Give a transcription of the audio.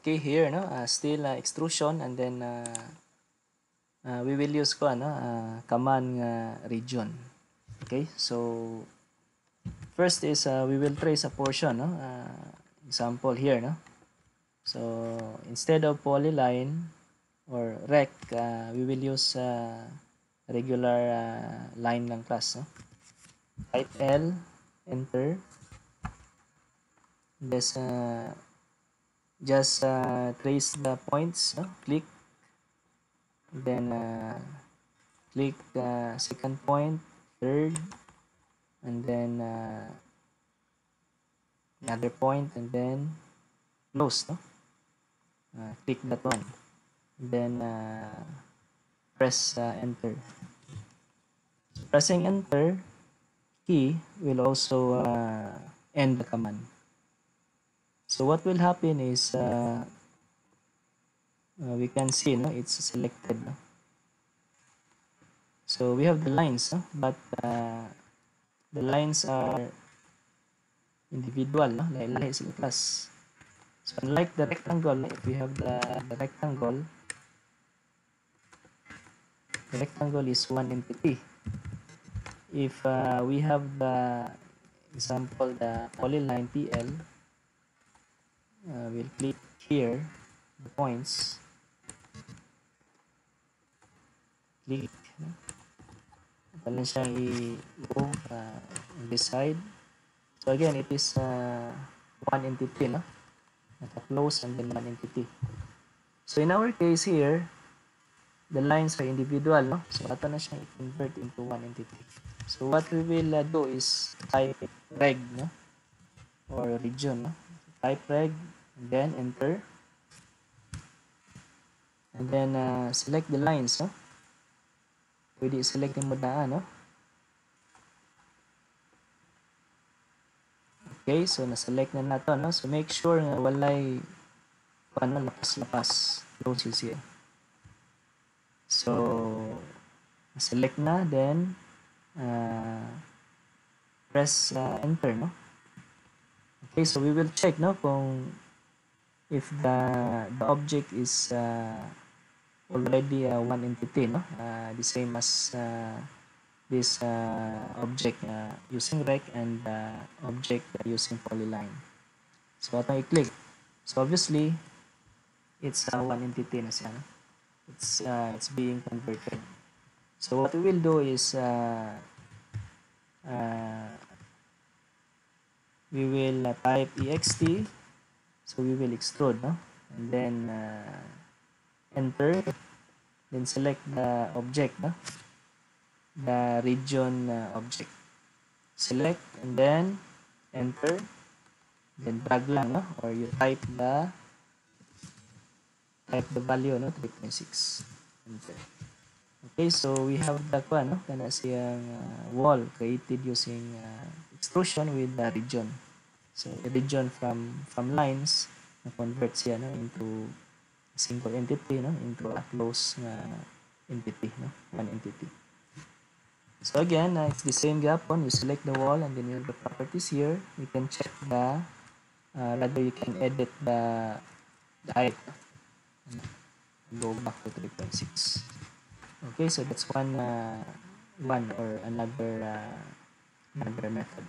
okay here no? Uh, still uh, extrusion and then uh, uh, we will use ko ano uh, command uh, region. Okay? So first is uh, we will trace a portion no? Uh, example here no? So instead of polyline or rec uh, we will use uh, regular uh, line lang class no? Type L enter. This uh, just uh, trace the points click. Then uh, click the second point third and then uh, another point and then close no? Uh, click that one. Then uh, press enter. Pressing enter key will also end the command so what will happen is uh, uh, we can see no it's selected no? so we have the lines no? but uh, the lines are individual no? lahi-lahi sila class so unlike the rectangle if we have the, the rectangle the rectangle is one entity if uh, we have the example the polyline PL uh, we'll click here the points. Click. Pala siyang i-go uh, on this side so again it is uh, one entity no? Naka-close and then one entity. So in our case here the lines are individual no? So ato na siyang i-convert into one entity. So what we will uh, do is type reg no? Or region no type reg then enter. And then uh, select the lines no? Pwede select mo daan no? Okay so na-select na nato no? So make sure nga walay ano lapas-lapas close siya so select na then uh, press uh, enter no okay so we will check no kung if the the object is uh, already uh, one entity no uh, the same as uh, this uh, object uh, using rec and uh, object uh, using polyline. So atong i-click so obviously it's uh, one entity na siya no? it's uh, it's being converted. So what we will do is uh, uh, we will uh, type ext. So we will extrude no? And then uh, enter. Then select the object no? the region uh, object. Select and then enter. Then drag lang no? or you type the type the value no? 3.6 enter. Okay so we have the kuan no? Kana siyang uh, wall created using uh, extrusion with the region. So the region from from lines na convert siya no into single entity no into a close nga entity no one entity. So again uh, it's the same gapon you select the wall and then you have the properties here. You can check the uh, rather you can edit the the height. Go back to 3.6 okay so that's one uh, one or another uh, another method